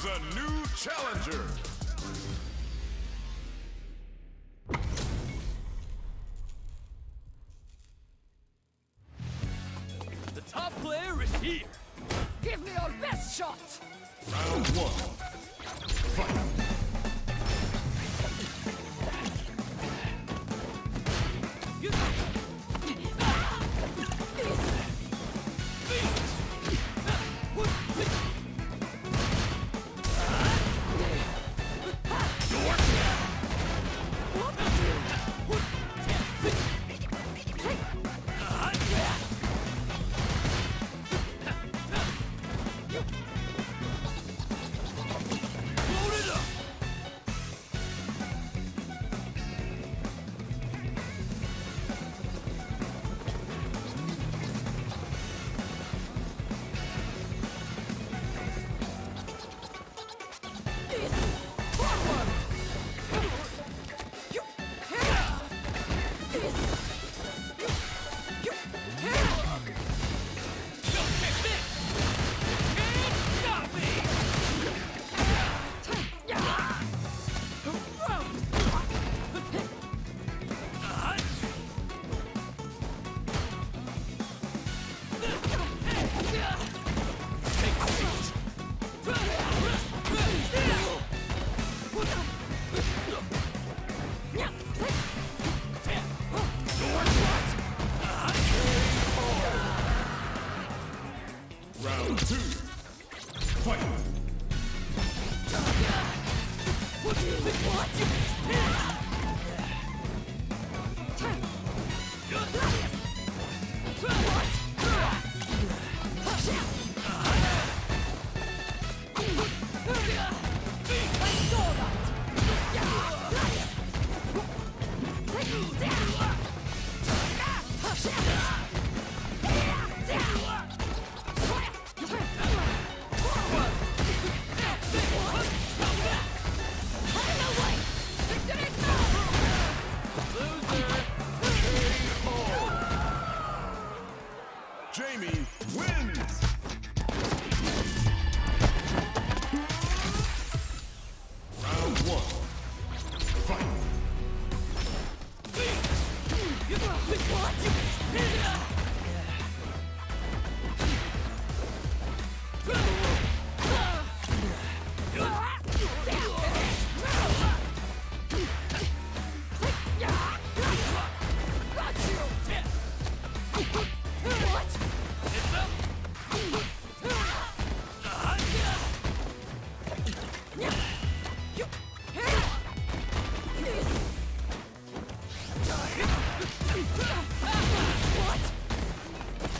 Choose a new challenger. The top player is here. Give me your best shot! Round one. Fight. Round two. Fight. Jamie wins. Round one. Fight.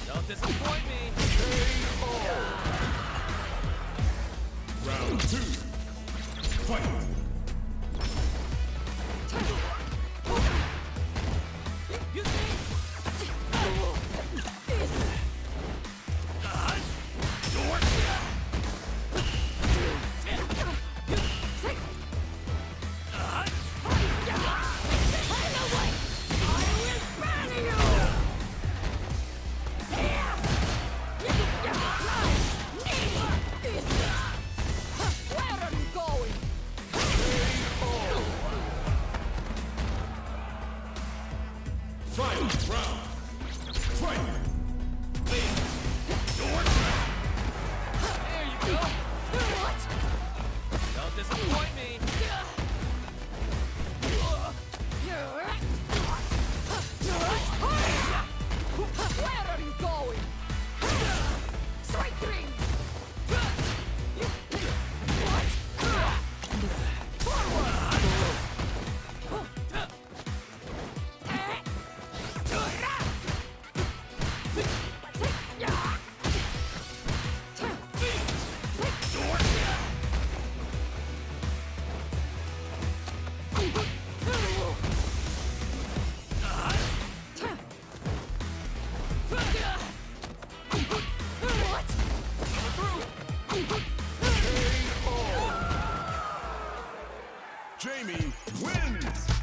Don't disappoint me. Round two. Fight. Round. Fight. wins.